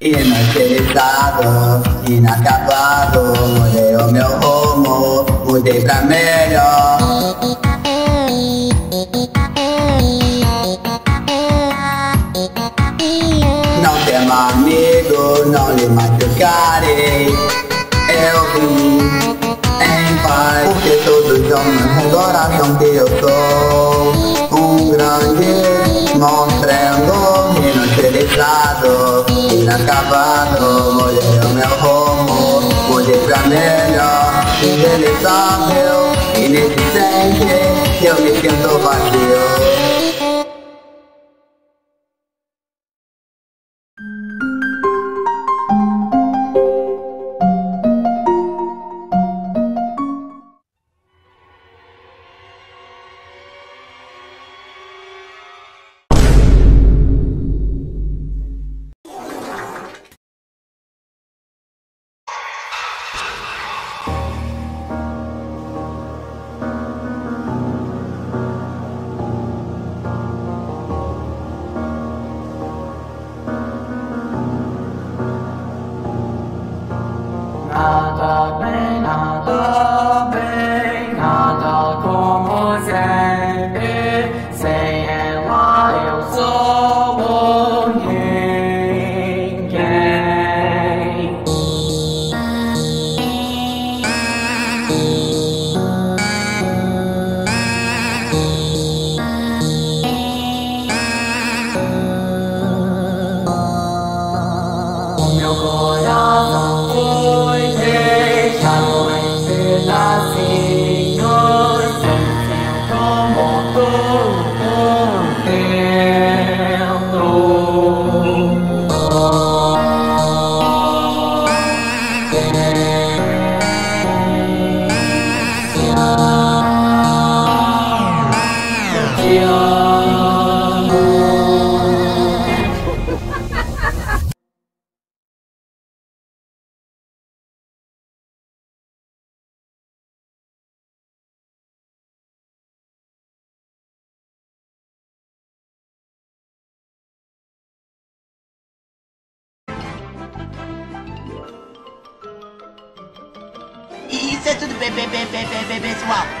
Inutilizado, inacabado Mudei o meu rumo, mudei pra melhor. Não temo amigo, não lhe machucarei. Eu vim em paz Porque todos homens adoração que eu sou. Um grande monstro Inacabado, mudei o meu rumo. Mudei pra melhor, indeletável Inexistente, eu me sinto vazio na ta, re na ta. Isso é tudo bebê, bebê, bebê, pessoal.